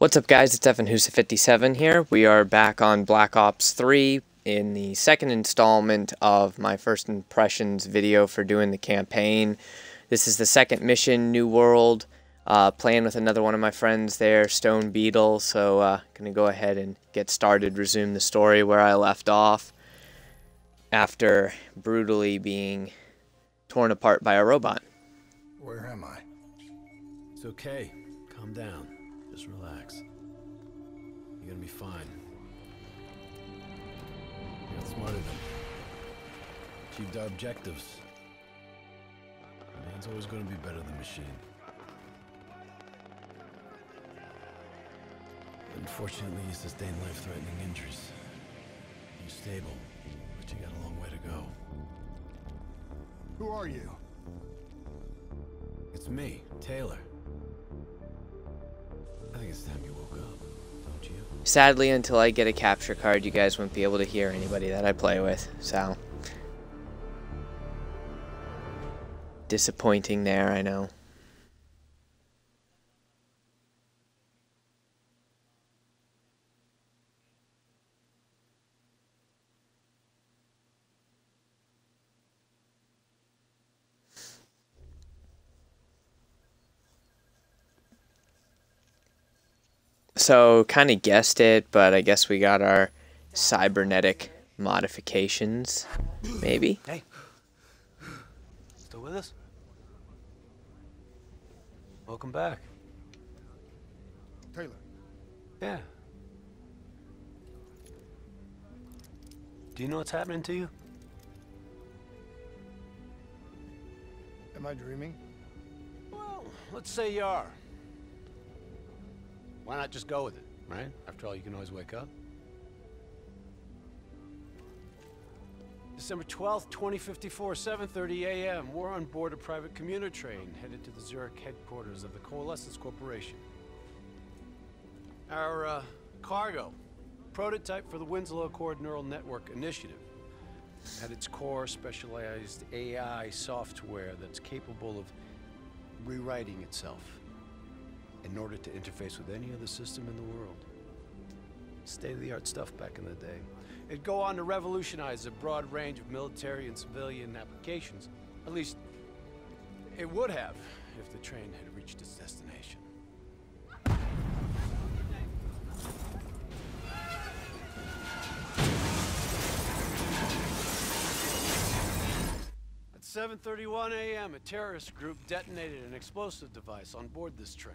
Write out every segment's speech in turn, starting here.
What's up guys, it's FNHUSA57 here. We are back on Black Ops 3 in the second installment of my first impressions video for doing the campaign. This is the second mission, New World, uh, playing with another one of my friends there, Stone Beetle, so uh, gonna go ahead and get started, resume the story where I left off after brutally being torn apart by a robot. Where am I? It's okay. Calm down. Just relax. You're gonna be fine. You got smarter than Achieved our objectives. Man's always gonna be better than machine. Unfortunately, you sustained life-threatening injuries. You're stable, but you got a long way to go. Who are you? It's me, Taylor. Think it's time you woke up, don't you? Sadly, until I get a capture card, you guys won't be able to hear anybody that I play with, so... Disappointing there, I know. So, kind of guessed it, but I guess we got our cybernetic modifications, maybe? Hey. Still with us? Welcome back. Taylor. Yeah. Do you know what's happening to you? Am I dreaming? Well, let's say you are. Why not just go with it, right? After all, you can always wake up. December 12th, 2054, 7.30 a.m. We're on board a private commuter train headed to the Zurich headquarters of the Coalescence Corporation. Our uh, cargo, prototype for the Winslow Accord Neural Network Initiative. At its core, specialized AI software that's capable of rewriting itself in order to interface with any other system in the world. State-of-the-art stuff back in the day. It'd go on to revolutionize a broad range of military and civilian applications. At least, it would have if the train had reached its destination. At 7.31 a.m., a terrorist group detonated an explosive device on board this train.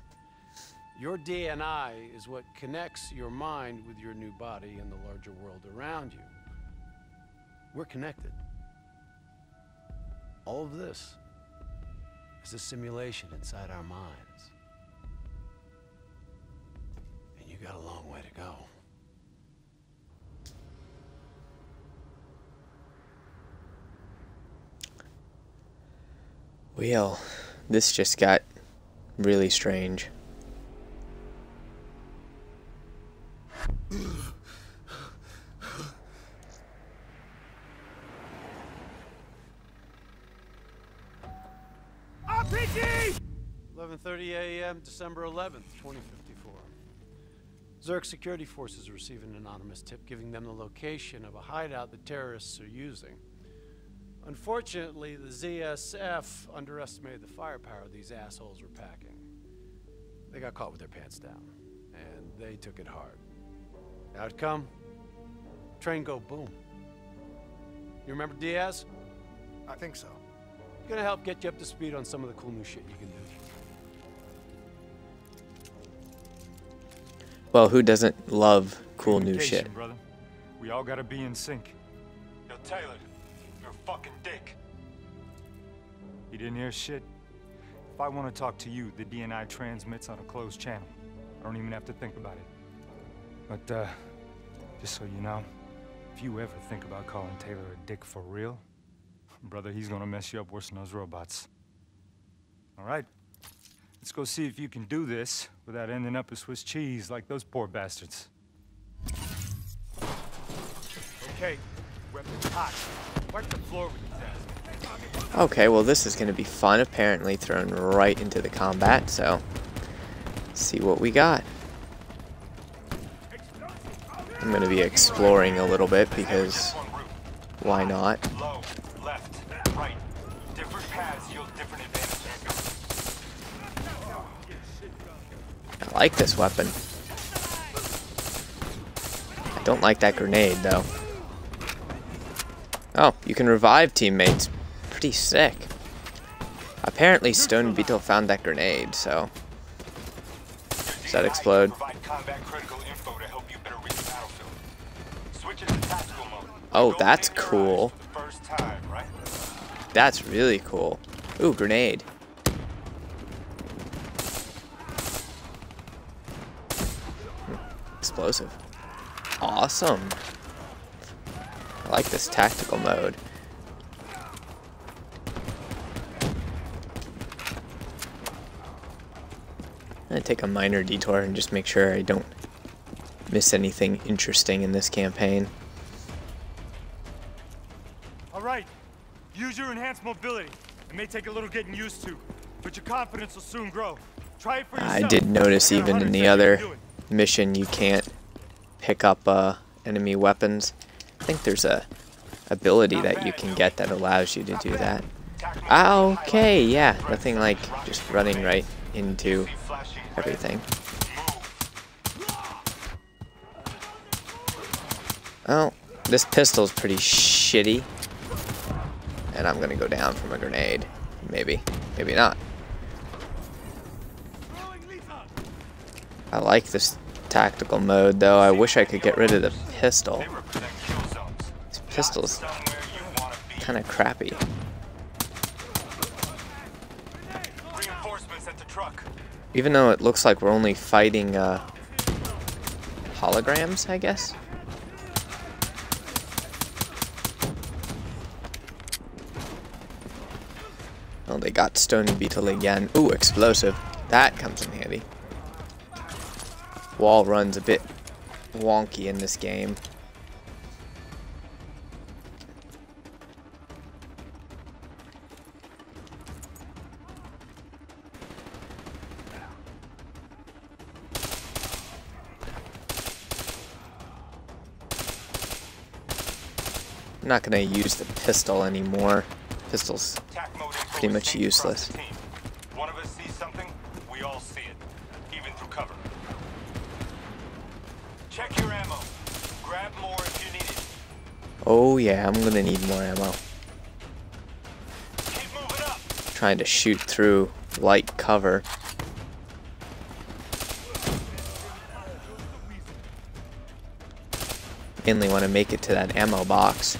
Your DNI is what connects your mind with your new body and the larger world around you. We're connected. All of this is a simulation inside our minds. And you got a long way to go. Well, this just got really strange. RPG! 11:30 a.m. December 11th, 2054. Zurich security forces receive an anonymous tip giving them the location of a hideout the terrorists are using. Unfortunately, the ZSF underestimated the firepower these assholes were packing. They got caught with their pants down, and they took it hard. Outcome? Train go boom. You remember Diaz? I think so. Gonna help get you up to speed on some of the cool new shit you can do. Well, who doesn't love cool new shit? brother. We all gotta be in sync. Yo, Taylor, you're a fucking dick. You didn't hear shit? If I want to talk to you, the DNI transmits on a closed channel. I don't even have to think about it. But, uh, Just so you know, if you ever think about calling Taylor a dick for real, brother, he's gonna mess you up worse than those robots. All right? Let's go see if you can do this without ending up a Swiss cheese like those poor bastards. Okay, weapons hot. Wipe the floor with these asses. Okay, well this is going to be fun, apparently thrown right into the combat, so see what we got. I'm going to be exploring a little bit because why not? I like this weapon. I don't like that grenade though. Oh, you can revive teammates. Pretty sick. Apparently Stone Beetle found that grenade, so... Does that explode? Provide combat critical info to help you better read the battlefield. Switch it to tactical mode. Oh, that's cool. That's really cool. Ooh, grenade. Explosive. Awesome. I like this tactical mode. I'm gonna take a minor detour and just make sure I don't miss anything interesting in this campaign. Mobility. It may take a little getting used to, but your confidence will soon grow. Try it for yourself. I did notice even in the other can do it. mission you can't pick up uh, enemy weapons. I think there's a ability that you can get that allows you to do that. Ah, Okay, yeah, nothing like just running right into See flashing red? everything. Oh, this pistol's pretty shitty. And I'm gonna go down from a grenade. Maybe, maybe not. I like this tactical mode though. I wish I could get rid of the pistol. They represent kill zones. This pistol's Somewhere you wanna be. kind of crappy. Reinforcements at the truck. Even though it looks like we're only fighting uh, holograms, I guess. Oh, they got Stone Beetle again. Ooh, explosive. That comes in handy. Wall runs a bit wonky in this game. Not gonna use the pistol anymore. Pistol's Pretty much useless. One of us sees something, we all see it, even through cover. Check your ammo. Grab more if you need it. Oh yeah, I'm gonna need more ammo. Keep moving up. Trying to shoot through light cover. Mainly want to make it to that ammo box.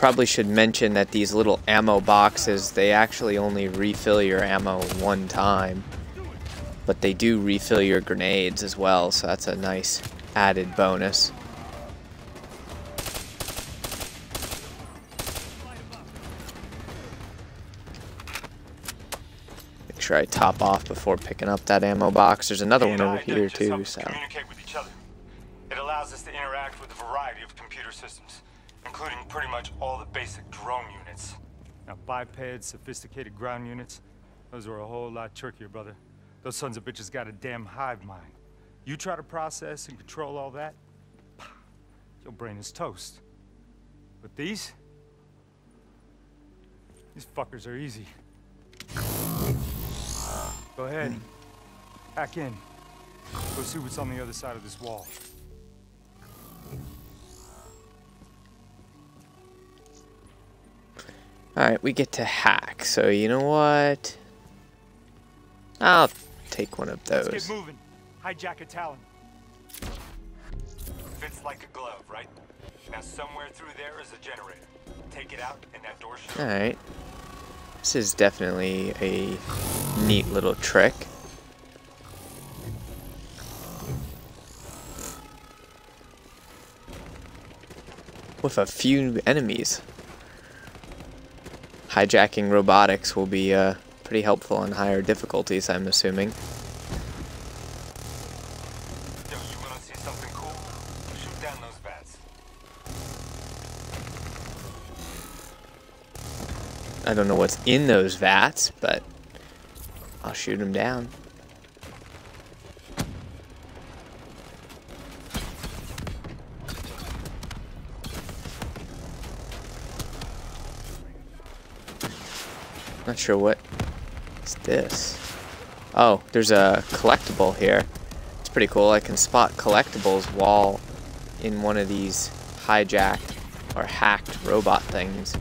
Probably should mention that these little ammo boxes, they actually only refill your ammo one time. But they do refill your grenades as well, so that's a nice added bonus. Make sure I top off before picking up that ammo box. There's another one over here too, so. It allows us to interact with a variety of computer systems, including pretty much all the basic drone units. Now, bipeds, sophisticated ground units, those are a whole lot trickier, brother. Those sons of bitches got a damn hive mind. You try to process and control all that, your brain is toast. But these? These fuckers are easy. Go ahead. Hack in. Go see what's on the other side of this wall. Alright, we get to hack, so you know what? I'll take one of those. Let's get moving. Hijack a Talon. Fits like a glove, right? Now somewhere through there is a generator. Take it out and that door. Alright. This is definitely a neat little trick. With a few enemies. Hijacking robotics will be uh, pretty helpful on higher difficulties, I'm assuming. Yo, you wanna see something cool? Shoot down those bats. I don't know what's in those vats, but I'll shoot them down. Not sure what is this. Oh, there's a collectible here. It's pretty cool. I can spot collectibles while in one of these hijacked or hacked robot things.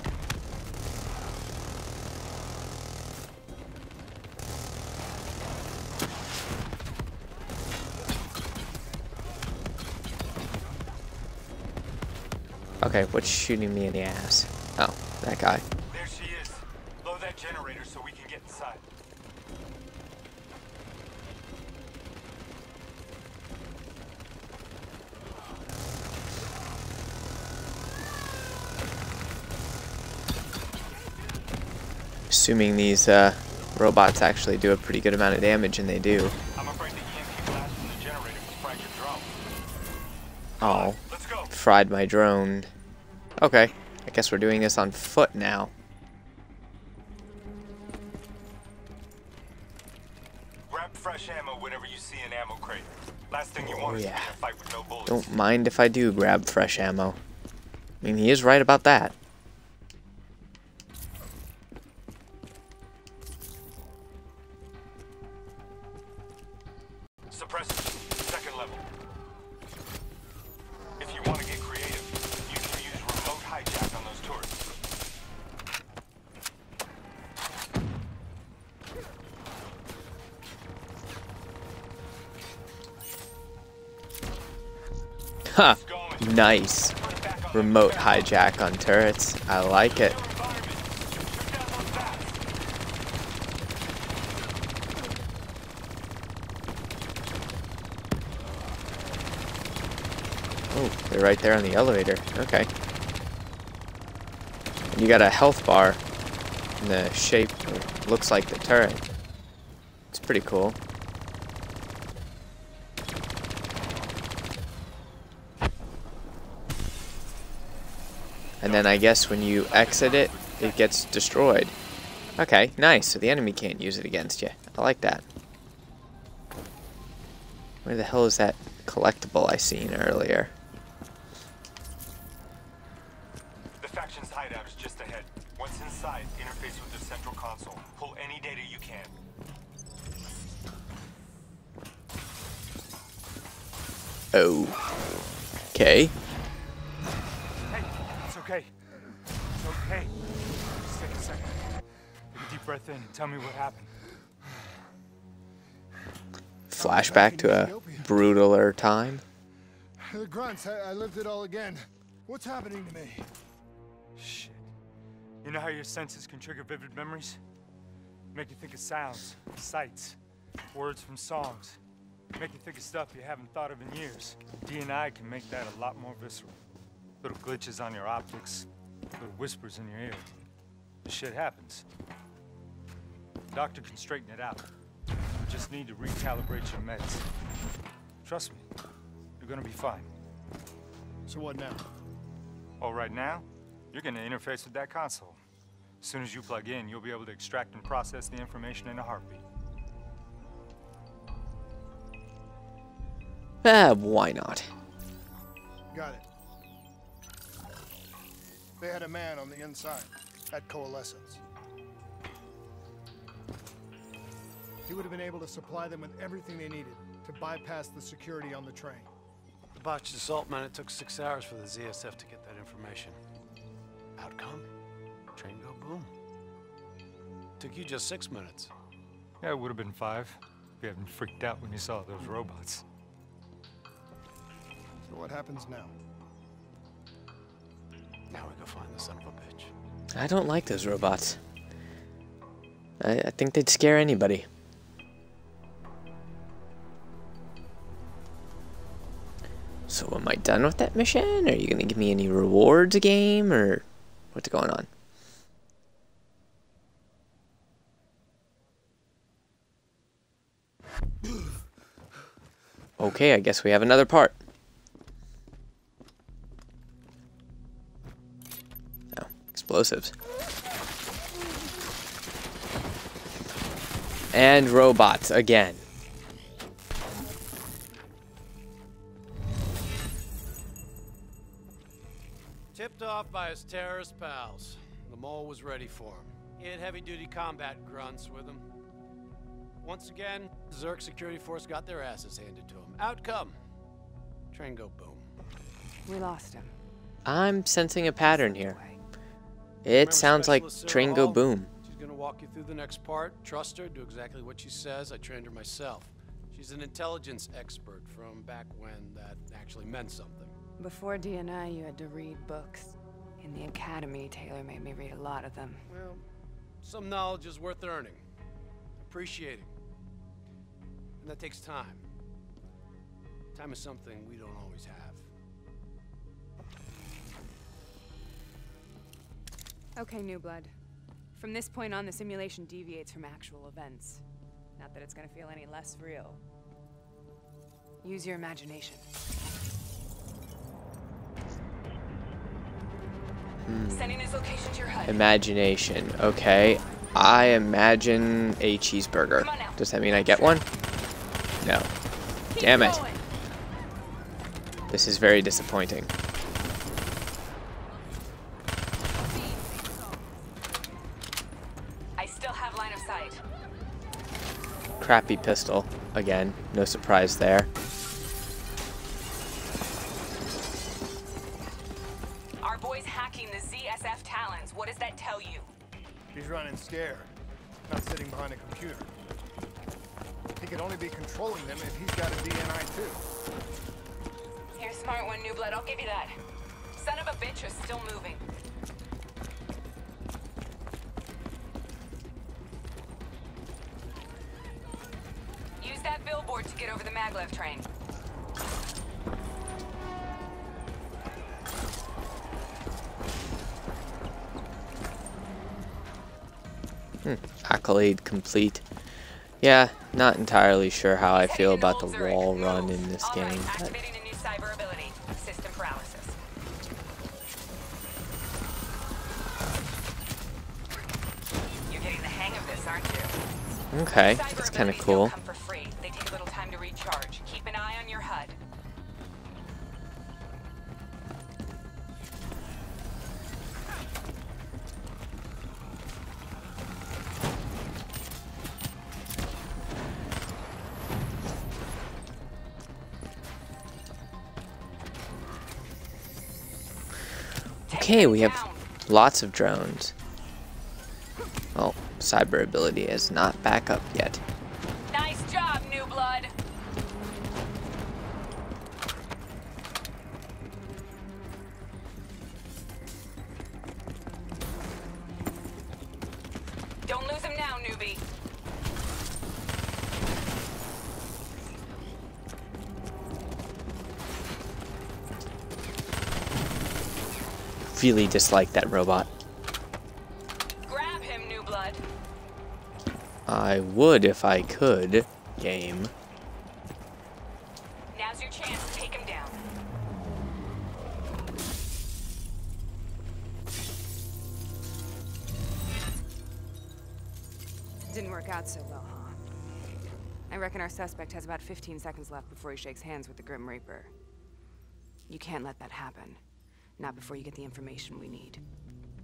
Okay, what's shooting me in the ass? Oh, that guy. There she is. Load that generator so we can get inside. Assuming these uh, robots actually do a pretty good amount of damage, and they do. I'm afraid the EMP blast from the generator was fried your drone. Oh, Let's go. fried my drone. Okay, I guess we're doing this on foot now. Grab fresh ammo whenever you see an ammo crate. Last thing you Oh, want is to yeah. in a fight with no bullets. Don't mind if I do grab fresh ammo. I mean, he is right about that. Nice. Remote hijack on turrets. I like it. Oh, they're right there on the elevator. Okay. You got a health bar in the shape, looks like the turret. It's pretty cool. And then I guess when you exit it, it gets destroyed. Okay, nice. So the enemy can't use it against you. I like that. Where the hell is that collectible I seen earlier? Flashback to a brutaler time. The grunts, I, I lived it all again. What's happening to me? Shit. You know how your senses can trigger vivid memories? Make you think of sounds, sights, words from songs. Make you think of stuff you haven't thought of in years. DNI can make that a lot more visceral. Little glitches on your optics, little whispers in your ear. This shit happens. Doctor can straighten it out. You just need to recalibrate your meds. Trust me, you're gonna be fine. So what now? Oh, right now, you're gonna interface with that console. As soon as you plug in, you'll be able to extract and process the information in a heartbeat. Ah, why not? Got it. They had a man on the inside at Coalescence. He would have been able to supply them with everything they needed to bypass the security on the train. The botched assault, man, it took six hours for the ZSF to get that information. Outcome? Train go boom. Took you just six minutes. Yeah, it would have been five if you hadn't freaked out when you saw those robots. So what happens now? Now we go find the son of a bitch. I don't like those robots. I, I think they'd scare anybody. So am I done with that mission? Are you going to give me any rewards game or what's going on? Okay, I guess we have another part. Oh, explosives. And robots again. Off by his terrorist pals. The mole was ready for him. He had heavy-duty combat grunts with him. Once again, Zurich security force got their asses handed to him. Outcome. Train go boom. We lost him. I'm sensing a pattern here. It Remember sounds like Specialist train go boom. She's gonna walk you through the next part. Trust her, do exactly what she says. I trained her myself. She's an intelligence expert from back when that actually meant something. Before DNI, you had to read books. In the academy, Taylor made me read a lot of them. Well, some knowledge is worth earning, appreciating. And that takes time. Time is something we don't always have. Okay, New Blood. From this point on, the simulation deviates from actual events. Not that it's gonna feel any less real. Use your imagination. Sending his location to your HUD. Imagination. Okay. I imagine a cheeseburger. Come on now. Does that mean I get one? No. Damn it. This is very disappointing. I still have line of sight. Crappy pistol. Again, no surprise there. Scared, not sitting behind a computer. He could only be controlling them if he's got a DNI too. You're a smart one, New Blood. I'll give you that. Son of a bitch is still moving. Use that billboard to get over the maglev train. Accolade complete. Yeah, not entirely sure how I feel about the wall run in this game. but activating a new cyber ability. System paralysis. You're getting the hang of this, aren't you? Okay, that's kind of cool. Them we have lots of drones. Well, cyber ability is not back up yet. Really dislike that robot. Grab him, New Blood. I would if I could. Game. Now's your chance. Take him down. Didn't work out so well, huh? I reckon our suspect has about 15 seconds left before he shakes hands with the Grim Reaper. You can't let that happen. Not before you get the information we need.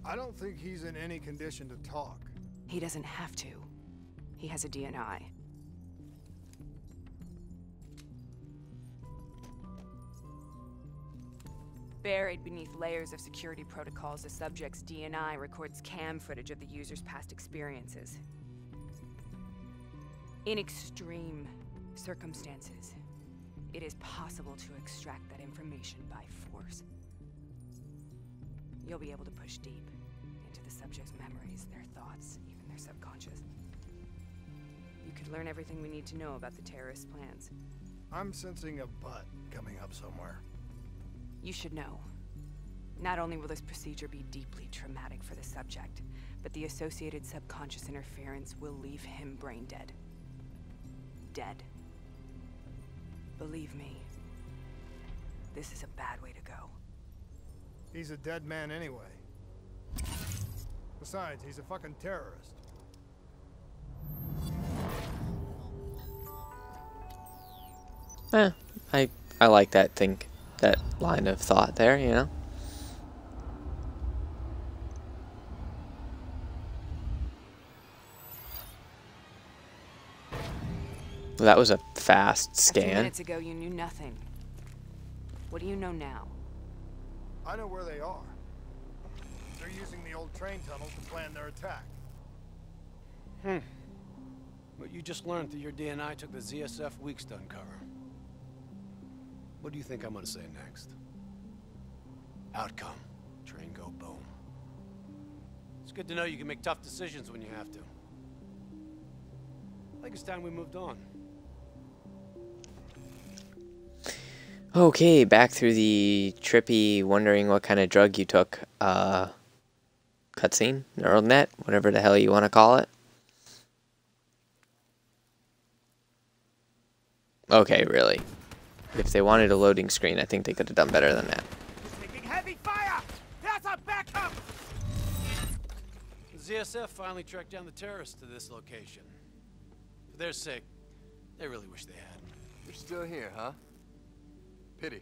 I don't think he's in any condition to talk. He doesn't have to. He has a DNI. Buried beneath layers of security protocols, the subject's DNI records cam footage of the user's past experiences. In extreme circumstances, it is possible to extract that information by force. You'll be able to push deep into the subject's memories, their thoughts, even their subconscious. You could learn everything we need to know about the terrorist plans. I'm sensing a butt coming up somewhere. You should know. Not only will this procedure be deeply traumatic for the subject, but the associated subconscious interference will leave him brain dead. Dead. Believe me, this is a bad way to go. He's a dead man anyway. Besides, he's a fucking terrorist. Eh, I I like that think that line of thought there, you know. Well, that was a fast A few scan. minutes ago, you knew nothing. What do you know now? I know where they are. They're using the old train tunnel to plan their attack. Hmm. But you just learned that your DNI took the ZSF weeks to uncover. What do you think I'm gonna say next? Outcome. Train go boom. It's good to know you can make tough decisions when you have to. I think it's time we moved on. Okay, back through the trippy, wondering what kind of drug you took, uh, cutscene, neural net, whatever the hell you want to call it. Okay, really. If they wanted a loading screen, I think they could have done better than that. Taking heavy fire! That's a backup! The ZSF finally tracked down the terrorists to this location. For their sake, they really wish they had. You're still here, huh? Pity.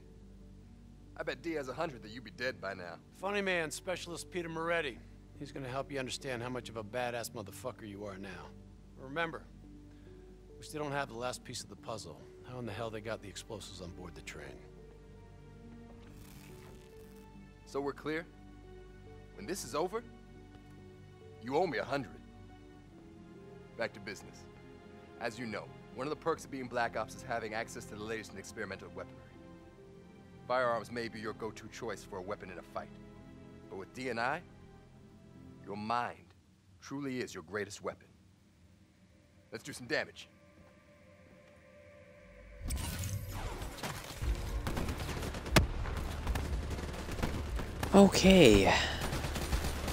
I bet Diaz a hundred that you'd be dead by now. Funny man, Specialist Peter Maretti. He's gonna help you understand how much of a badass motherfucker you are now. Remember, we still don't have the last piece of the puzzle. How in the hell they got the explosives on board the train? So we're clear? When this is over, you owe me a hundred. Back to business. As you know, one of the perks of being Black Ops is having access to the latest in experimental weaponry. Firearms may be your go-to choice for a weapon in a fight. But with DNI, your mind truly is your greatest weapon. Let's do some damage. Okay.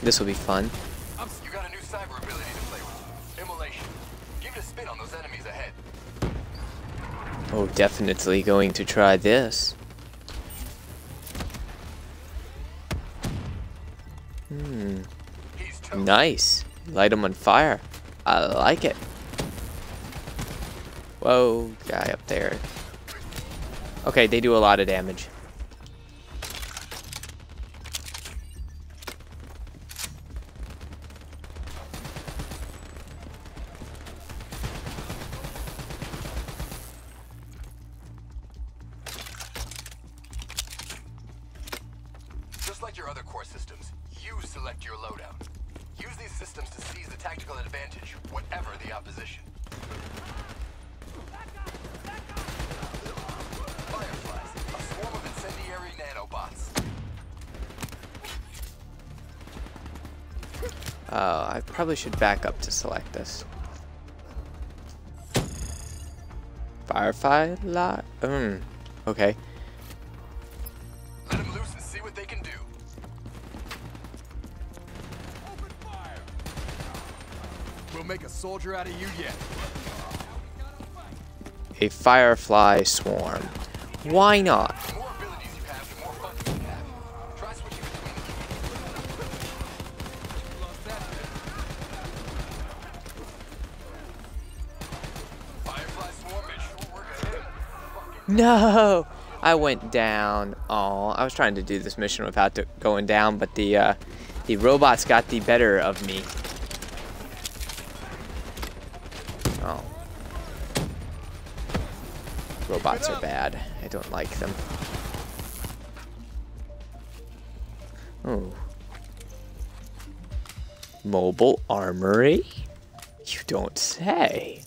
This will be fun. You got a new cyber ability to play with. Immolation. Give it a spin on those enemies ahead. Oh, definitely going to try this. Hmm. Nice. Light them on fire. I like it. Whoa, guy up there. Okay, they do a lot of damage. Just like your other core systems, you select your loadout. Use these systems to seize the tactical advantage, whatever the opposition. Fireflies, a swarm of incendiary nanobots. Uh, I probably should back up to select this. Firefly lot? Mm, okay. Soldier out of you yet. A firefly swarm. Why not? The more abilities you have, the more fun you can have. Try switching between them. Lost that bit. Firefly swarm is sure work ahead. Fucking No! I went down. Oh, I was trying to do this mission without going down, but the uh, the robots got the better of me. Oh. Robots are bad. I don't like them. Oh. Mobile armory? You don't say.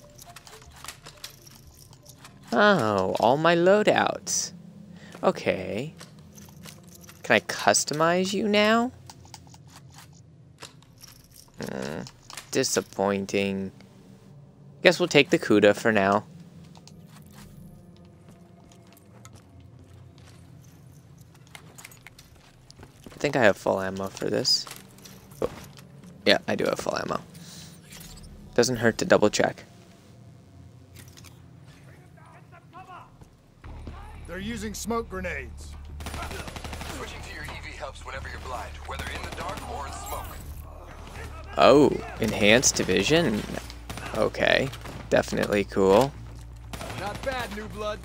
Oh, all my loadouts. Okay. Can I customize you now? Hmm, disappointing. Guess we'll take the Kuda for now. Think I have full ammo for this. Oh. Yeah, I do have full ammo. Doesn't hurt to double check. They're using smoke grenades. Switching to your EV helps whenever you're blind, whether in the dark or in smoke. Oh, enhanced vision. Okay, definitely cool. Not bad, new blood.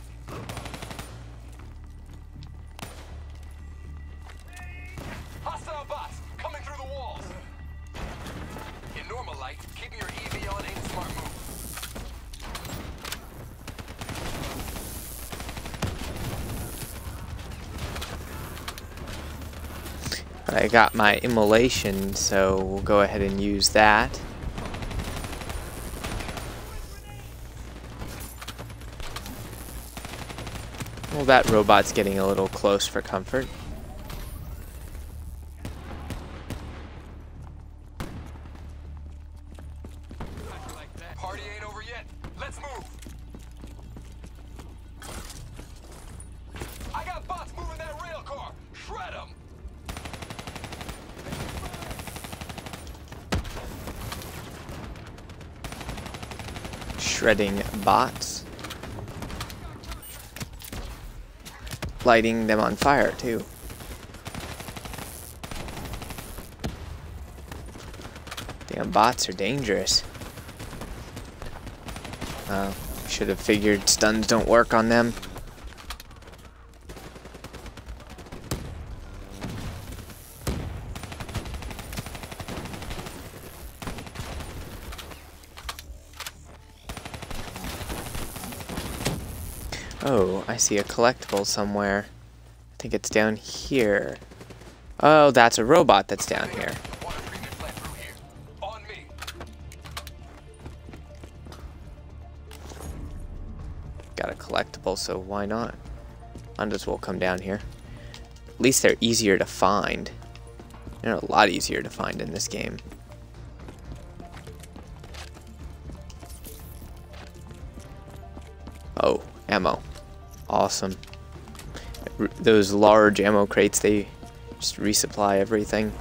I got my immolation, so we'll go ahead and use that. Well, that robot's getting a little close for comfort. Shredding bots. Lighting them on fire, too. Damn, bots are dangerous. Uh, should have figured stuns don't work on them. Oh, I see a collectible somewhere. I think it's down here. Oh, that's a robot that's down here. Got a collectible, so why not? Might as well come down here. At least they're easier to find. They're a lot easier to find in this game. Oh, ammo. Awesome. R those large ammo crates, they just resupply everything.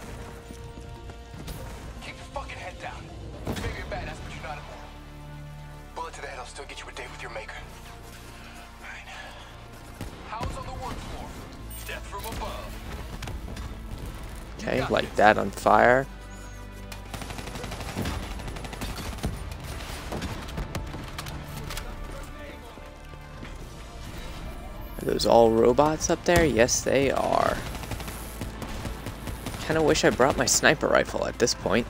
Keep your fucking head down. Those all robots up there? Yes, they are. Kinda wish I brought my sniper rifle at this point.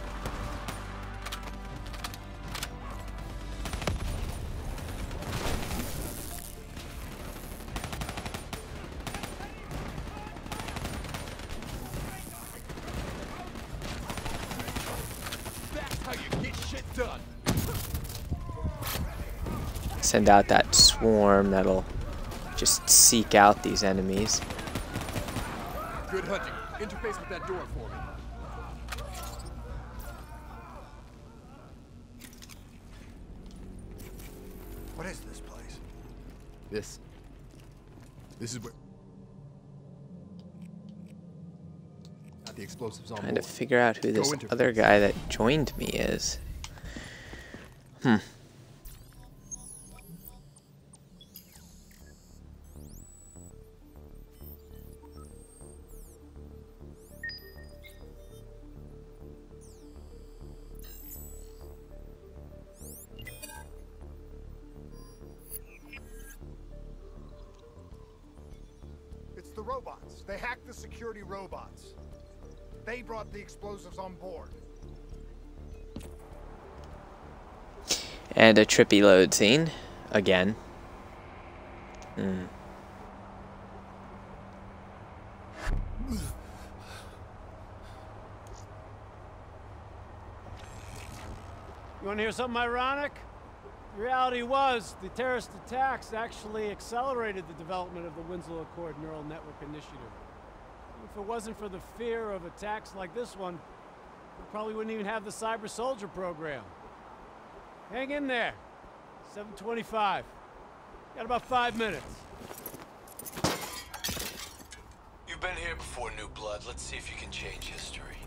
Send out that swarm that'll just seek out these enemies. Good hunting. Interface with that door for me. What is this place? This. This is where. Got the explosives on Trying to figure out who this other guy that joined me is. The explosives on board. And a trippy load scene. Again. Hmm. You want to hear something ironic? The reality was, the terrorist attacks actually accelerated the development of the Winslow Accord Neural Network Initiative. If it wasn't for the fear of attacks like this one, we probably wouldn't even have the Cyber Soldier program. Hang in there. 725. Got about five minutes. You You've been here before, New Blood. Let's see if you can change history.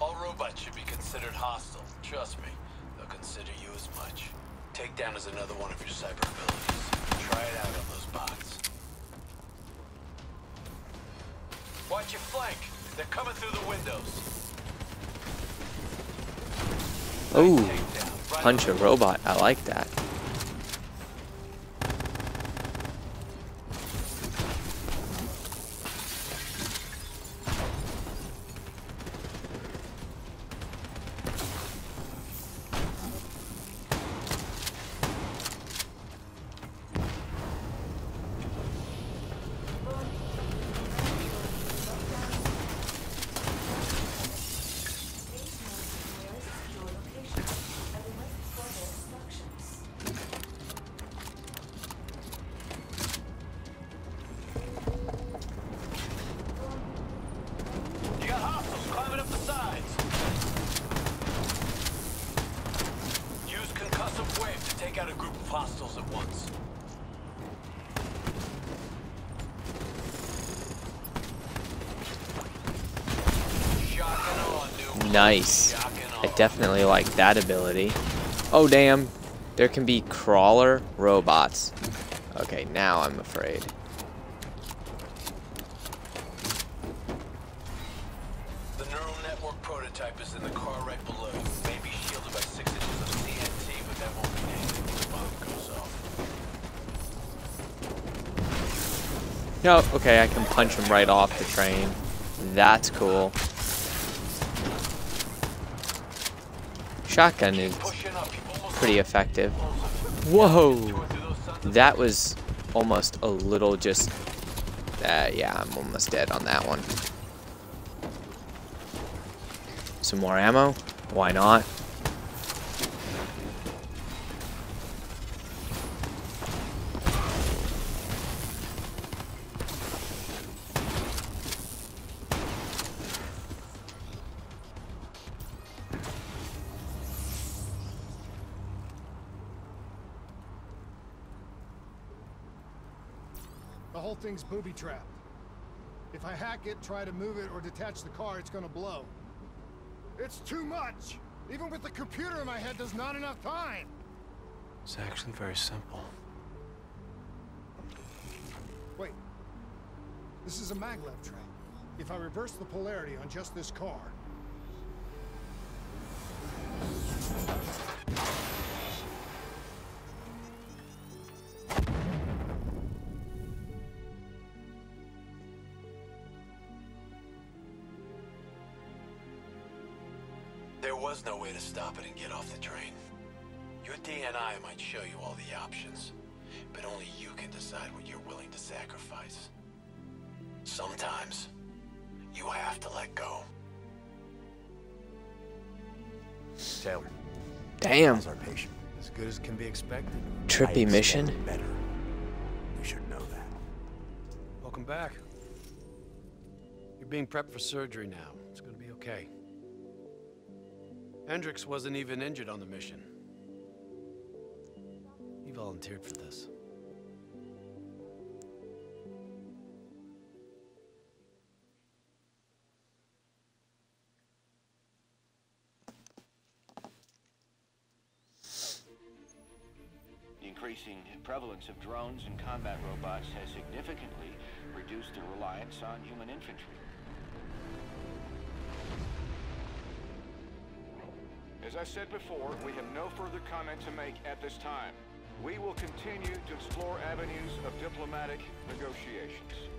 All robots should be considered hostile. Trust me, they'll consider you as much. Takedown is another one of your cyber abilities. Try it out on those bots. Watch your flank. They're coming through the windows. Ooh, punch a robot. I like that. Nice. I definitely like that ability. Oh, damn. There can be crawler robots. Okay, now I'm afraid. The neural network prototype is in the car right below. Maybe shielded by six inches of TNT, but that won't mean anything when the bomb goes off. No, okay, I can punch him right off the train. That's cool. Shotgun is Pushing up, you almost pretty effective. Whoa! That was almost a little just... Uh, yeah, I'm almost dead on that one. Some more ammo? Why not? Whole thing's booby-trapped. If I hack it, try to move it, or detach the car, it's gonna blow. It's too much! Even with the computer in my head, there's not enough time! It's actually very simple. Wait. This is a maglev trap. If I reverse the polarity on just this car... was no way to stop it and get off the train. Your DNI might show you all the options, but only you can decide what you're willing to sacrifice. Sometimes, you have to let go. Taylor, Damn. how's our patient? As good as can be expected. Trippy expect mission. Better. You should know that. Welcome back. You're being prepped for surgery now. It's gonna be okay. Hendricks wasn't even injured on the mission. He volunteered for this. The increasing prevalence of drones and combat robots has significantly reduced the reliance on human infantry. As I said before, we have no further comment to make at this time. We will continue to explore avenues of diplomatic negotiations.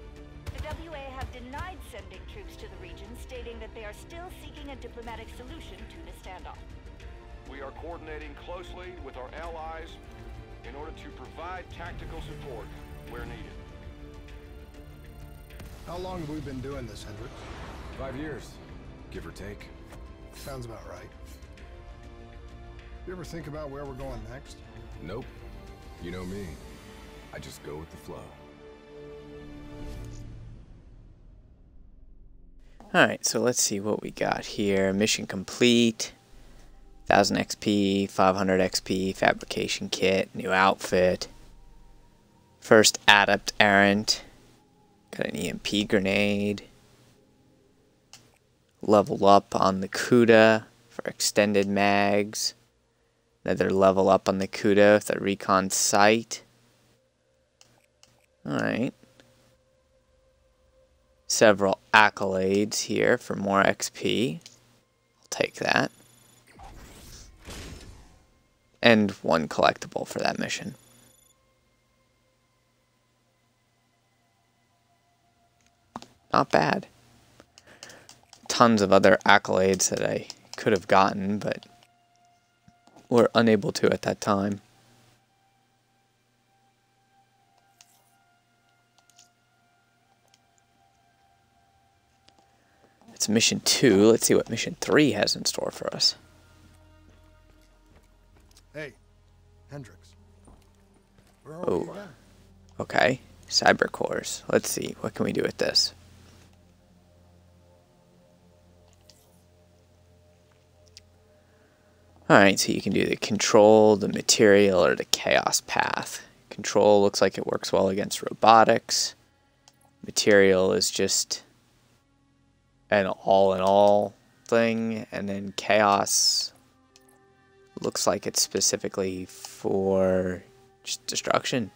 The WA have denied sending troops to the region, stating that they are still seeking a diplomatic solution to the standoff. We are coordinating closely with our allies in order to provide tactical support where needed. How long have we been doing this, Hendricks? Five years, give or take. Sounds about right. You ever think about where we're going next? Nope. You know me. I just go with the flow. Alright, so let's see what we got here. Mission complete. 1000 XP, 500 XP, fabrication kit, new outfit. First adept errant. Got an EMP grenade. Level up on the Kuda for extended mags. Another level up on the Kuda with the recon sight. Alright. Several accolades here for more XP. I'll take that. And one collectible for that mission. Not bad. Tons of other accolades that I could have gotten, but were unable to at that time. It's mission two. Let's see what mission three has in store for us. Hey, Hendricks. Oh, okay. Cyber cores. Let's see. What can we do with this? Alright, so you can do the control, the martial, or the chaos path. Control looks like it works well against robotics. Martial is just an all in all thing. And then chaos looks like it's specifically for just destruction.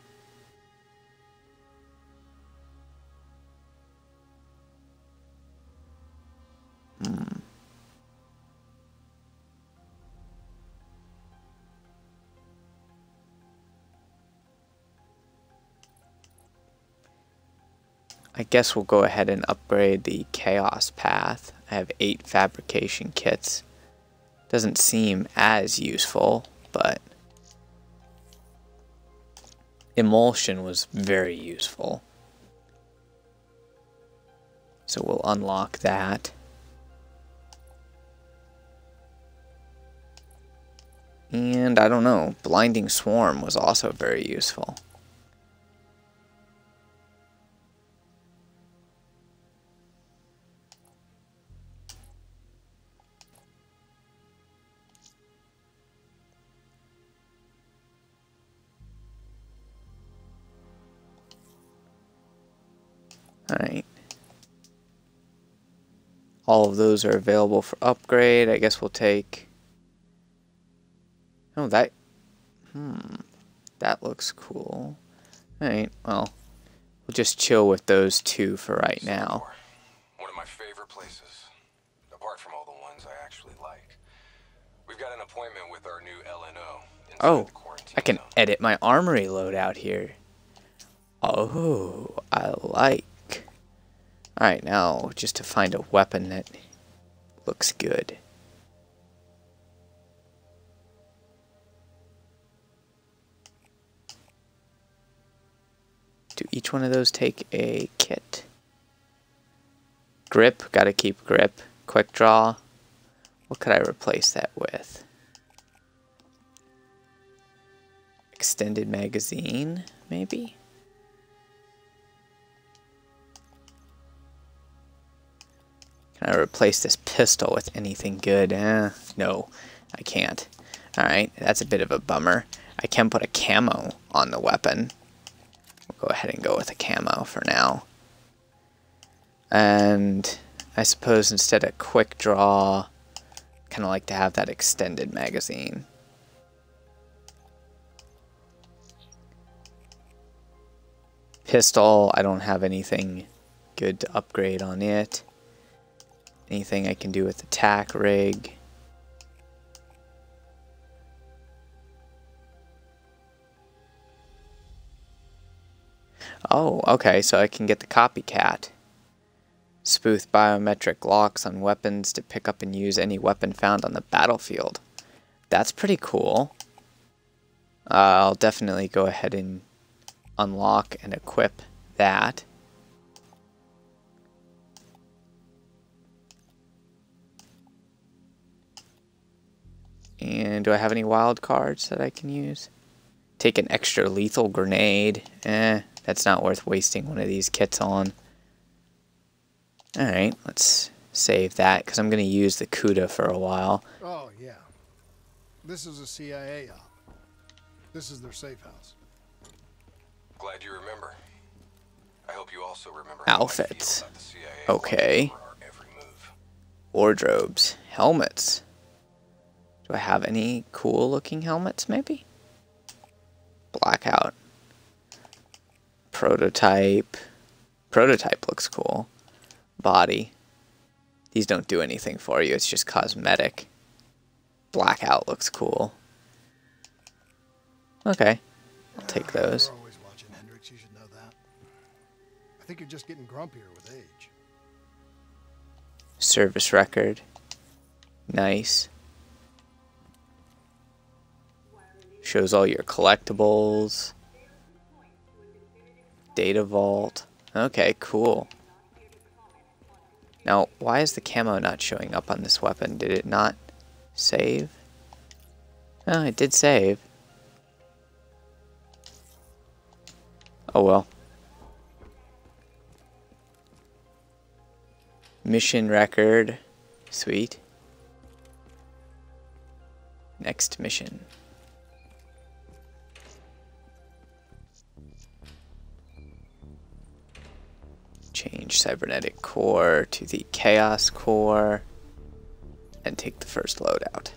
Hmm. I guess we'll go ahead and upgrade the Chaos Path. I have eight fabrication kits. Doesn't seem as useful, but Immolation was very useful. So we'll unlock that. And I don't know, Blinding Swarm was also very useful. Alright. All of those are available for upgrade. I guess we'll take... Oh, that... Hmm. That looks cool. Alright, well. We'll just chill with those two for right now. One of my favorite places. Apart from all the ones I actually like. We've got an appointment with our new LNO. Oh, I can edit my armory loadout here. Oh, I like. Alright, now just to find a weapon that looks good. Do each one of those take a kit? Grip, gotta keep grip. Quick draw. What could I replace that with? Extended magazine, maybe? I replace this pistol with anything good? Eh, no, I can't. Alright, that's a bit of a bummer. I can put a camo on the weapon. We'll go ahead and go with a camo for now. And I suppose instead of quick draw, kind of like to have that extended magazine. Pistol, I don't have anything good to upgrade on it. Anything I can do with the attack rig. Oh, okay, so I can get the copycat. Spoof biometric locks on weapons to pick up and use any weapon found on the battlefield. That's pretty cool. Uh, I'll definitely go ahead and unlock and equip that. And do I have any wild cards that I can use? Take an extra lethal grenade. Eh, that's not worth wasting one of these kits on. Alright, let's save that because I'm going to use the Kuda for a while. Oh, yeah. This is a CIA op. This is their safe house. Glad you remember. I hope you also remember Outfits. Okay. Wardrobes. Helmets. Do I have any cool looking helmets maybe? Blackout. Prototype. Prototype looks cool. Body. These don't do anything for you, it's just cosmetic. Blackout looks cool. Okay. I'll take those. You're always watching Hendricks, you should know that. I think you're just getting grumpier with age. Service record. Nice. Shows all your collectibles. Data vault. Okay, cool. Now, why is the camo not showing up on this weapon? Did it not save? Oh, it did save. Oh well. Mission record. Sweet. Next mission. Change cybernetic core to the chaos core and take the first loadout.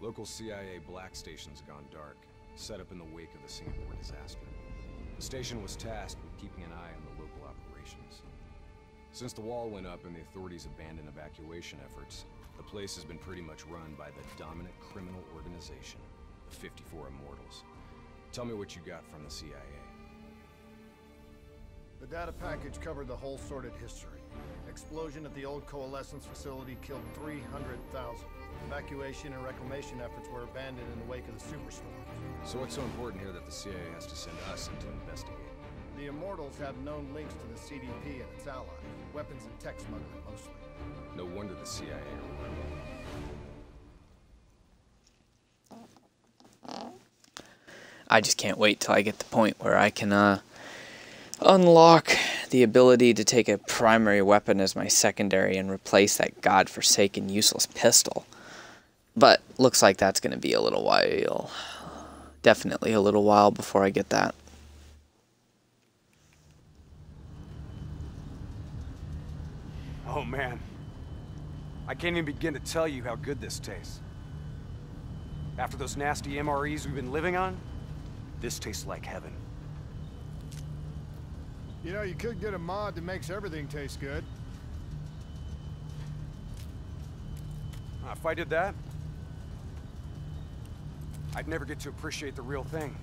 Local CIA black station's gone dark, set up in the wake of the Singapore disaster. The station was tasked with keeping an eye on the local operations. Since the wall went up and the authorities abandoned evacuation efforts, the place has been pretty much run by the dominant criminal organization, the 54 Immortals. Tell me what you got from the CIA. The data package covered the whole sordid history. Explosion at the old coalescence facility killed 300,000. Evacuation and reclamation efforts were abandoned in the wake of the superstorm. So what's so important here that the CIA has to send us in to investigate? The Immortals have known links to the CDP and its allies. Weapons and tech smuggling, mostly. No wonder the CIA are I just can't wait till I get the point where I can uh, unlock the ability to take a primary weapon as my secondary and replace that godforsaken useless pistol. But looks like that's going to be a little while. Definitely a little while before I get that. Oh man. I can't even begin to tell you how good this tastes. After those nasty MREs we've been living on, this tastes like heaven. You know, you could get a mod that makes everything taste good. If I did that, I'd never get to appreciate the real thing.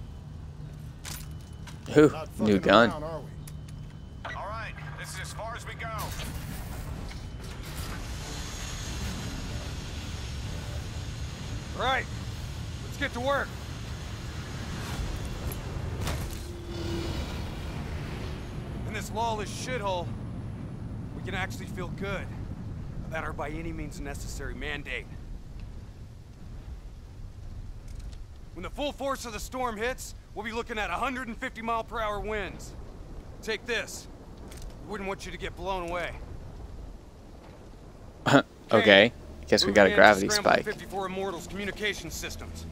Ooh, new gun. All right, this is as far as we go. All right, let's get to work. In this lawless shithole, we can actually feel good about our by any means necessary mandate. When the full force of the storm hits, we'll be looking at 150 mile per hour winds. Take this. Wouldn't want you to get blown away. okay. Guess we got a Moving in to gravity spike. 54 Immortals communication systems.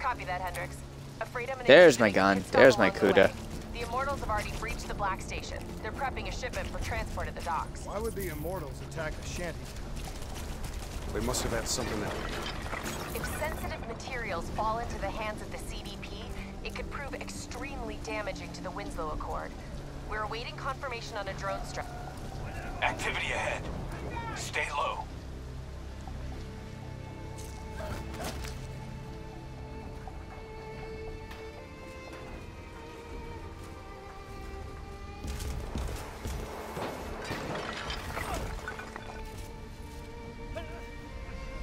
Copy that, Hendricks. A Freedom and There's my gun. There's my along the Kuda. The Immortals have already breached the Black Station. They're prepping a shipment for transport at the docks. Why would the Immortals attack a shanty They must have had something that If sensitive materials fall into the hands of the CDP, it could prove extremely damaging to the Winslow Accord. We're awaiting confirmation on a drone strike. Activity ahead. Stay low.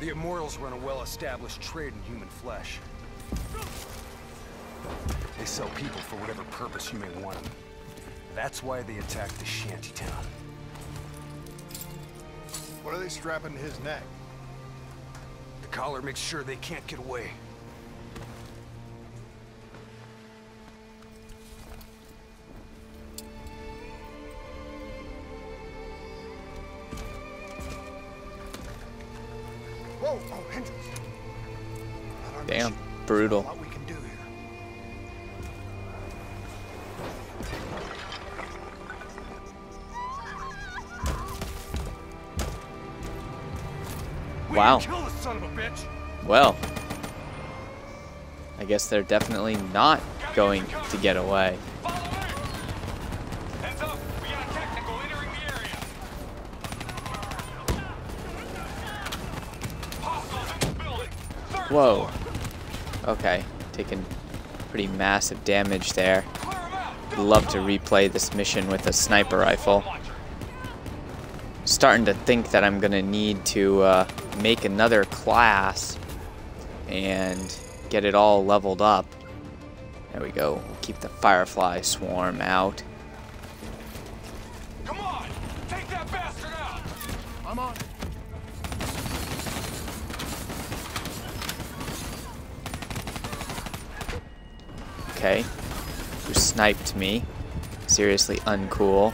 The Immortals run a well-established trade in human flesh. They sell people for whatever purpose you may want them. That's why they attacked the shantytown. What are they strapping to his neck? The collar makes sure they can't get away. Wow. Kill the son of a bitch. Well, I guess they're definitely not going to get away. Heads up, we got a technical entering the area. Hostiles in the building. Third Whoa. Okay, taking pretty massive damage there. Love to replay this mission with a sniper rifle. Starting to think that I'm gonna need to uh, make another class and get it all leveled up. There we go. We'll keep the Firefly swarm out. Come on, take that bastard out. I'm on. Okay. Who sniped me? Seriously uncool.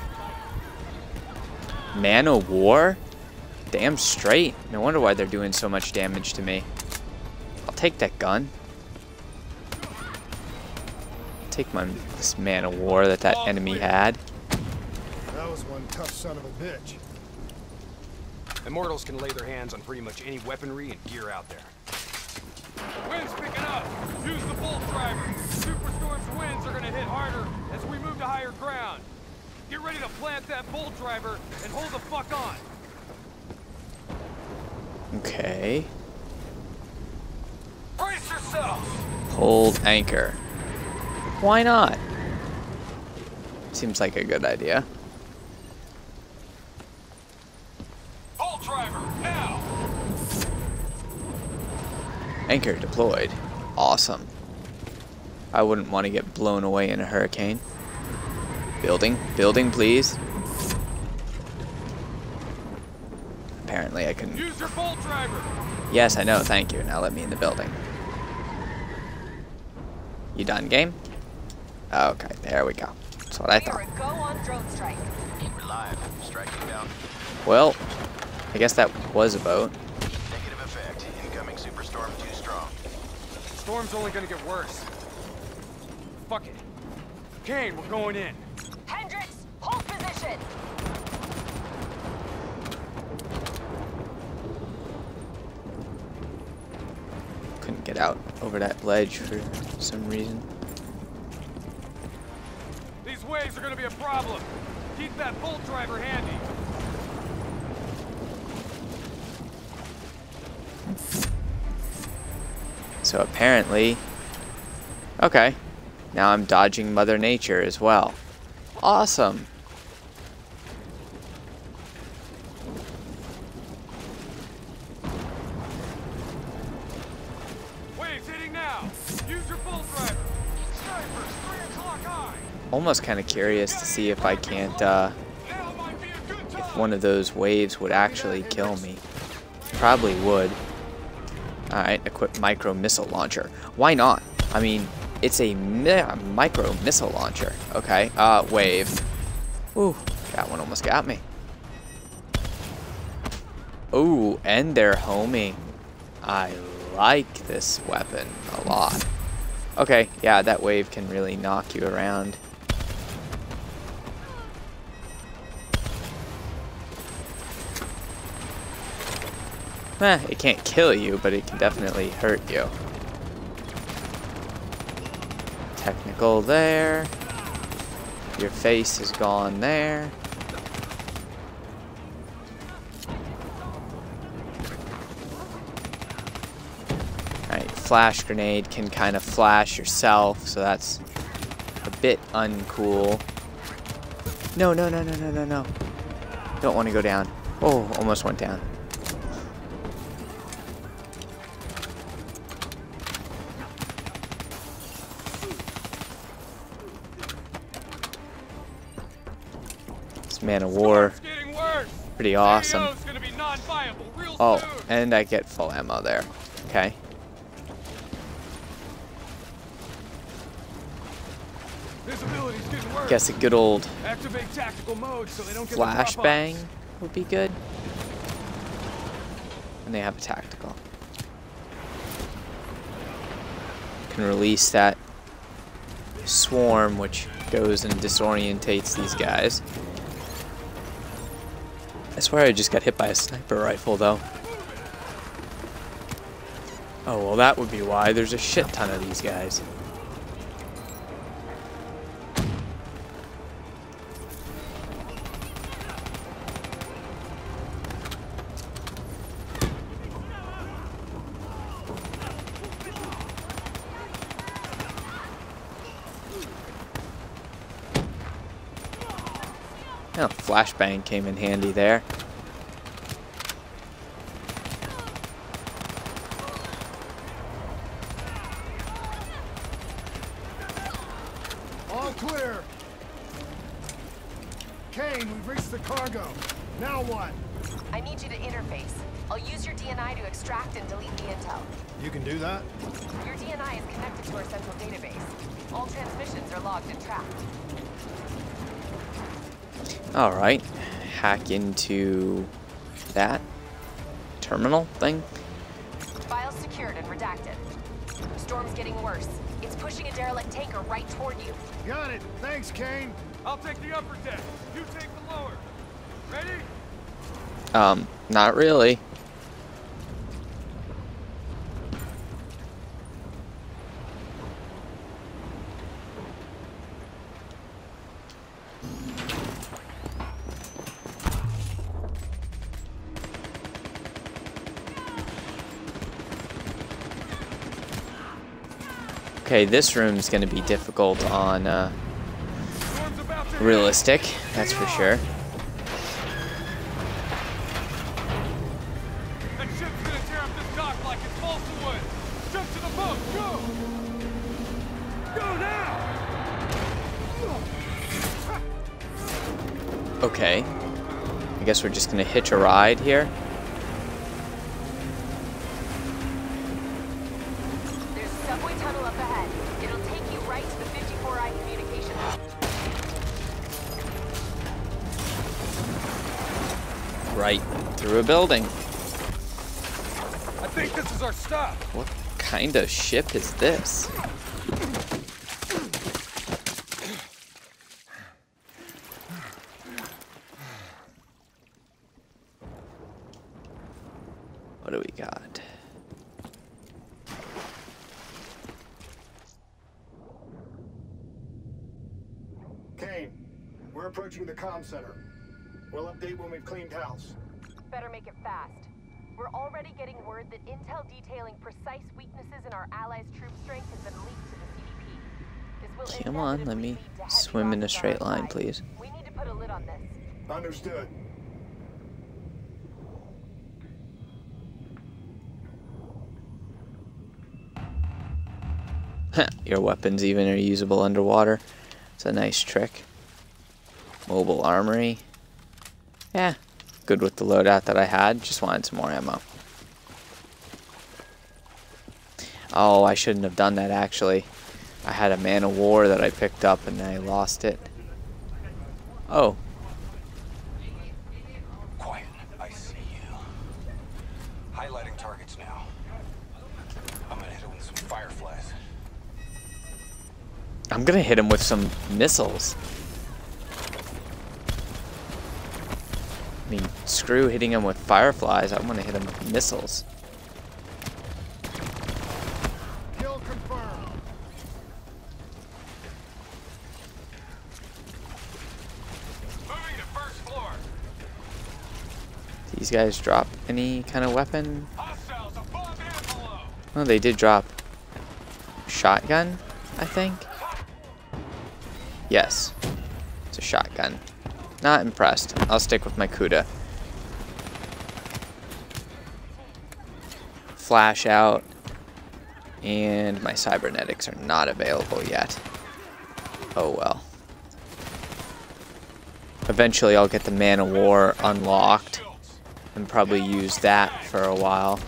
Man o' War? Damn straight. No wonder why they're doing so much damage to me. I'll take that gun. Take my this man of war that that enemy had. That was one tough son of a bitch. Immortals can lay their hands on pretty much any weaponry and gear out there. Wind's picking up. Use the bolt driver. Superstorm's winds are gonna hit harder as we move to higher ground. Get ready to plant that bolt driver and hold the fuck on. Okay. Brace yourself. Hold anchor. Why not? Seems like a good idea. Bolt driver, now. Anchor deployed. Awesome. I wouldn't want to get blown away in a hurricane. Building, building, please. Apparently I can... Use your bolt driver. Yes, I know, thank you. Now let me in the building. You done, game? Okay, there we go. That's what I thought. go on drone strike. We're live. Striking down. Well, I guess that was a boat. Negative effect. Incoming superstorm too strong. Storm's only gonna get worse. Fuck it. Kane, we're going in. Hendricks, hold position. Get out over that ledge for some reason. These waves are gonna be a problem. Keep that bolt driver handy. So apparently... Okay. Now I'm dodging Mother Nature as well. Awesome. Almost kind of curious to see if I can't, uh, if one of those waves would actually kill me. Probably would. Alright, equip micro missile launcher. Why not? I mean, it's a mi micro missile launcher. Okay, uh, wave. Ooh, that one almost got me. Ooh, and they're homing. I like this weapon a lot. Okay, yeah, that wave can really knock you around. Eh, it can't kill you, but it can definitely hurt you. Technical there. Your face is gone there. Alright, flash grenade can kind of flash yourself, so that's a bit uncool. No, no, no, no, no, no, no. Don't want to go down. Oh, almost went down. Man of War, pretty awesome. AO's gonna be non-viable real Oh, and I get full ammo there. Okay. Visibility's getting worse. Guess a good old tactical mode so they don't get the drop-offs. flashbang would be good. And they have a tactical. can release that swarm, which goes and disorientates these guys. I swear I just got hit by a sniper rifle, though. Oh, well that would be why. There's a shit ton of these guys. Oh, flashbang came in handy there. Alright. Hack into that terminal thing. Files secured and redacted. Storm's getting worse. It's pushing a derelict tanker right toward you. Got it. Thanks, Kane. I'll take the upper deck. You take the lower. Ready? Um, not really. Okay, this room's gonna be difficult on uh, realistic, that's for sure. That ship's gonna tear up this dock like it's balsa wood. Jump to the boat. Go. Go now. Okay. I guess we're just gonna hitch a ride here. A building. I think this is our stop. What kind of ship is this? What do we got? Kane, we're approaching the comm center. We'll update when we've cleaned house. Better make it fast. We're already getting word that intel detailing precise weaknesses in our allies' troop strength has been leaked to the CDP. This will Come on, let me swim in a straight line, please. We need to put a lid on this. Understood. Your weapons even are usable underwater. It's a nice trick. Mobile armory. Yeah, good with the loadout that I had. Just wanted some more ammo. Oh, I shouldn't have done that actually. I had a man of war that I picked up and I lost it. Oh, Quiet. I see you. Highlighting targets now. I'm gonna hit it with some fireflies. I'm gonna hit him with some missiles. I mean, screw hitting him with fireflies. I want to hit him with missiles. Kill confirmed. Moving to first floor. These guys drop any kind of weapon? Hostiles above and below. Oh, they did drop shotgun, I think. Yes, it's a shotgun. Not impressed. I'll stick with my Kuda. Flash out. And my cybernetics are not available yet. Oh well. Eventually I'll get the Man of War unlocked and probably use that for a while.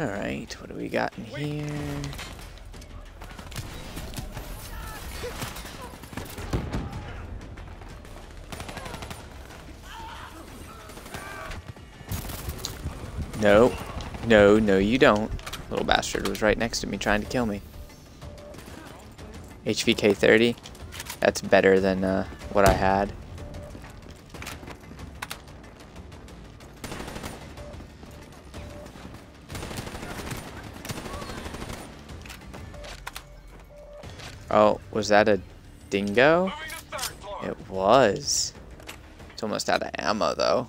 Alright, what do we got in here? No. No, no you don't. Little bastard was right next to me trying to kill me. HVK 30. That's better than uh, what I had. Was that a dingo? It was. It's almost out of ammo, though.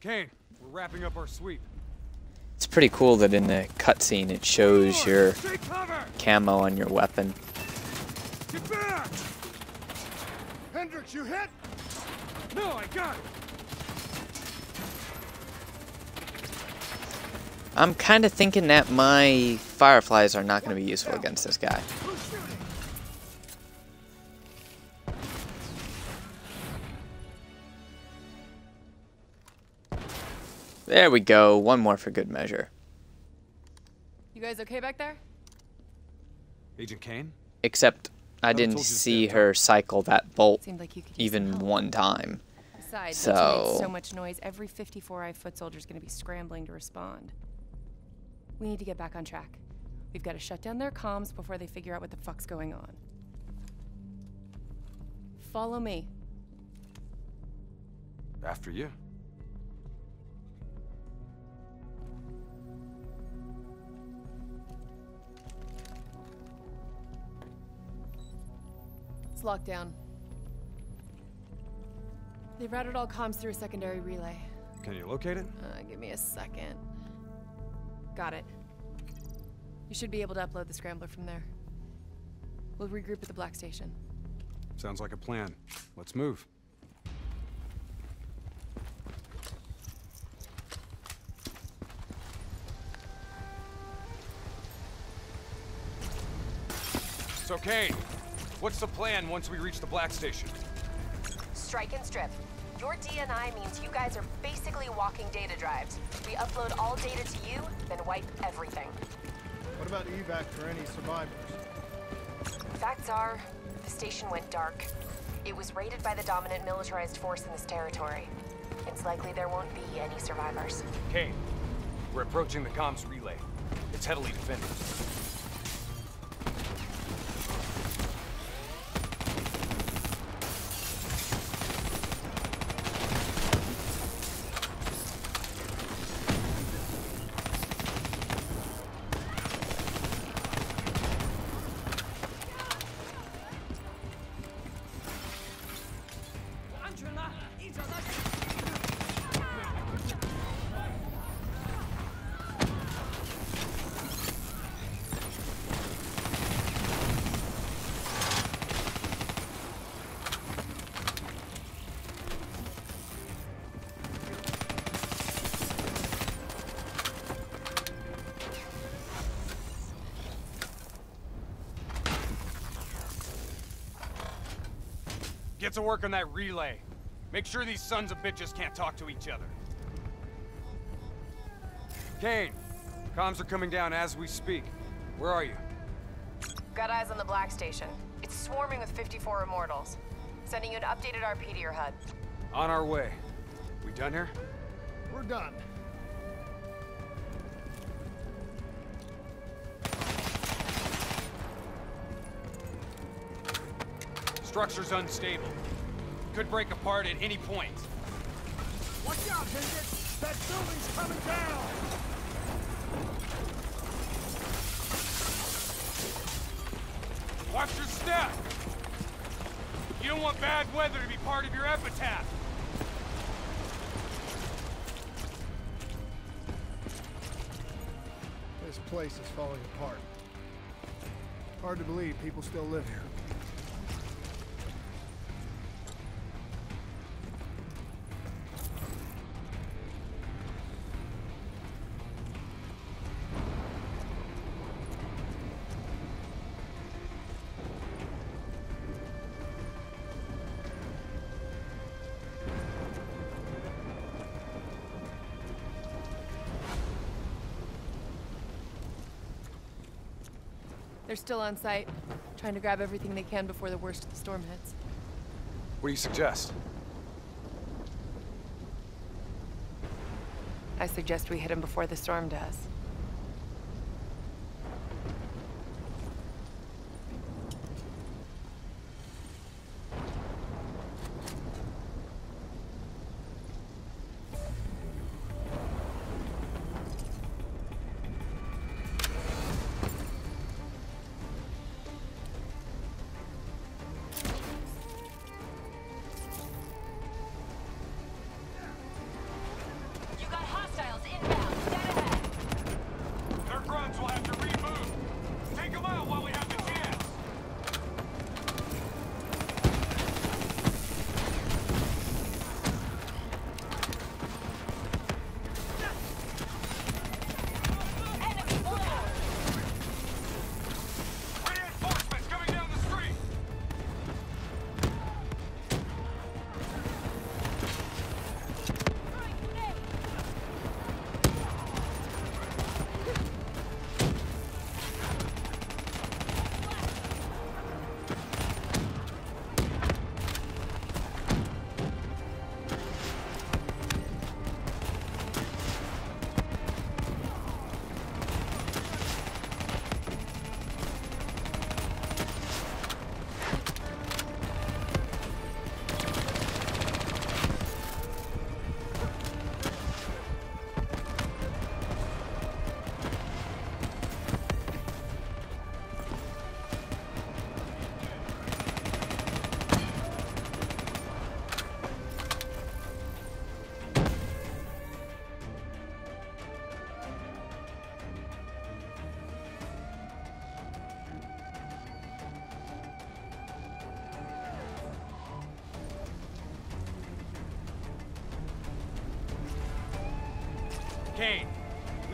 Kane, we're wrapping up our sweep. It's pretty cool that in the cutscene it shows your camo on your weapon. Get back! Hendricks, you hit? No, I got it. I'm kind of thinking that my fireflies are not going to be useful against this guy. There we go. One more for good measure. You guys okay back there? Agent Kane? Except I didn't told see stand her cycle that bolt like you could even one time. Besides, so once you make so much noise, every 54i foot soldier is going to be scrambling to respond. We need to get back on track. We've got to shut down their comms before they figure out what the fuck's going on. Follow me. After you. It's locked down. They routed all comms through a secondary relay. Can you locate it? Uh, give me a second. Got it. You should be able to upload the scrambler from there. We'll regroup at the Black Station. Sounds like a plan. Let's move. So, Kane, what's the plan once we reach the Black Station? Strike and strip. Your DNI means you guys are basically walking data drives. We upload all data to you, then wipe everything. What about evac for any survivors? Facts are, the station went dark. It was raided by the dominant militarized force in this territory. It's likely there won't be any survivors. Kane, we're approaching the comms relay. It's heavily defended. To work on that relay. Make sure these sons of bitches can't talk to each other. Kane, comms are coming down as we speak. Where are you? Got eyes on the Black Station. It's swarming with 54 Immortals. Sending you an updated RP to your HUD. On our way. We done here? We're done. The structure's unstable. Could break apart at any point. Watch out, Hendricks! That building's coming down! Watch your step! You don't want bad weather to be part of your epitaph. This place is falling apart. Hard to believe people still live here. Still on site, trying to grab everything they can before the worst of the storm hits. What do you suggest? I suggest we hit him before the storm does.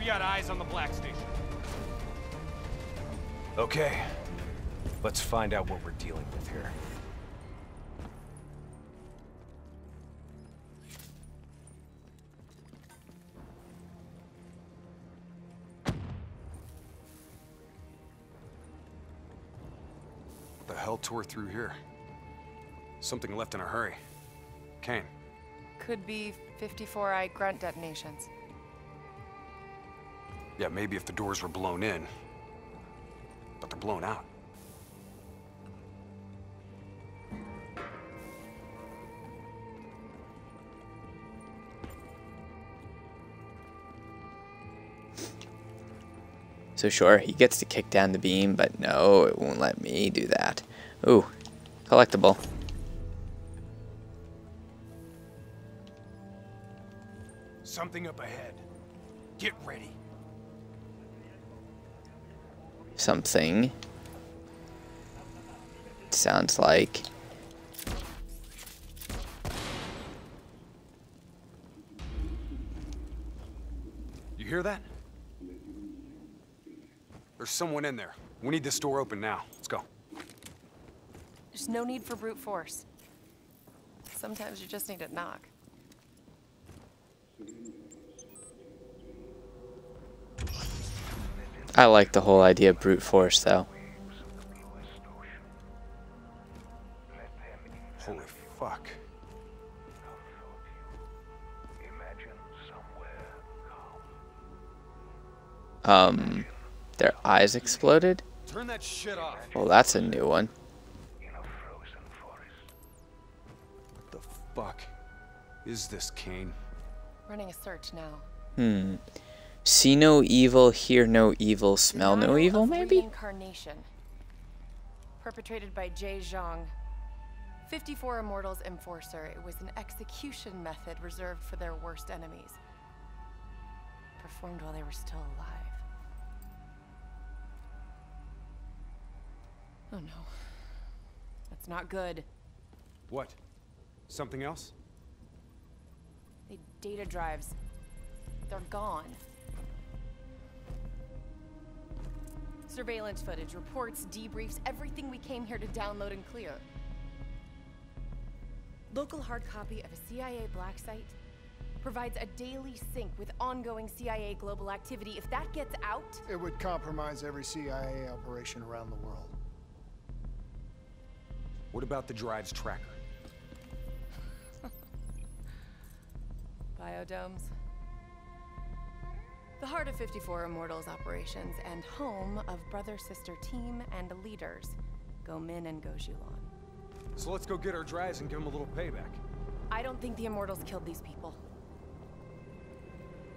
We got eyes on the Black Station. Okay. Let's find out what we're dealing with here. The hell tore through here? Something left in a hurry. Kane, Could be 54i grunt detonations. Yeah, maybe if the doors were blown in. But they're blown out. So sure, he gets to kick down the beam, but no, it won't let me do that. Ooh, collectible. Something up ahead. Get ready. Something. Sounds like. You hear that? There's someone in there. We need this door open now. Let's go. There's no need for brute force. Sometimes you just need to knock. I like the whole idea of brute force, though. Holy fuck. Um, their eyes exploded? Turn that shit off. Well, that's a new one. What the fuck is this, Kane? Running a search now. Hmm. See no evil, hear no evil, smell no evil, maybe? Reincarnation. Perpetrated by Jay Zhang. 54 Immortals Enforcer. It was an execution method reserved for their worst enemies. Performed while they were still alive. Oh no. That's not good. What? Something else? The data drives. They're gone. Surveillance footage, reports, debriefs, everything we came here to download and clear. Local hard copy of a CIA black site. provides a daily sync with ongoing CIA global activity. If that gets out... It would compromise every CIA operation around the world. What about the drive's tracker? Biodomes. The heart of 54 Immortals operations and home of brother-sister team and leaders, Goh Min and Goh Xiulan. So let's go get our drives and give them a little payback. I don't think the Immortals killed these people.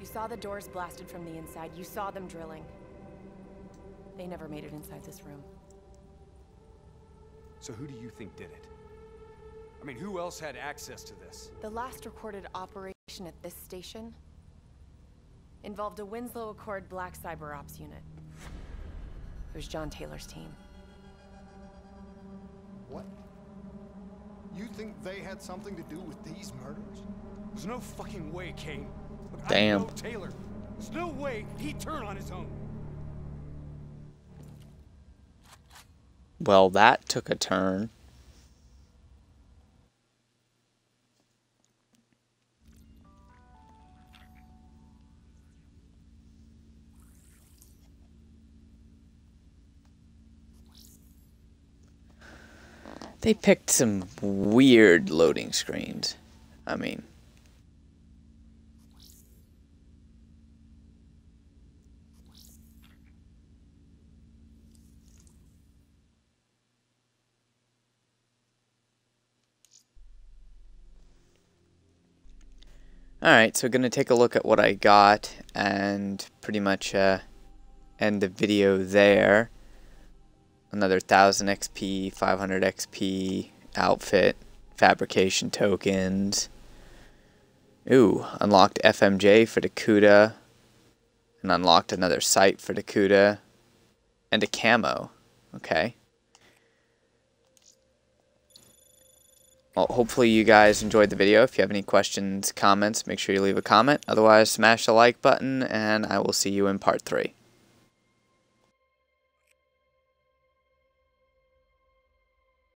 You saw the doors blasted from the inside. You saw them drilling. They never made it inside this room. So who do you think did it? I mean, who else had access to this? The last recorded operation at this station involved a Winslow Accord Black Cyber Ops unit. It was John Taylor's team. What? You think they had something to do with these murders? There's no fucking way, Kane. Look, Damn. I know Taylor. There's no way he'd turn on his own. Well, that took a turn. They picked some weird loading screens. I mean, Alright, so going to take a look at what I got and pretty much uh, end the video there. Another 1000 XP, 500 XP, outfit, fabrication tokens. Ooh, unlocked FMJ for the Kuda. And unlocked another sight for the Kuda. And a camo. Okay. Well, hopefully you guys enjoyed the video. If you have any questions, comments, make sure you leave a comment. Otherwise, smash the like button, and I will see you in part 3.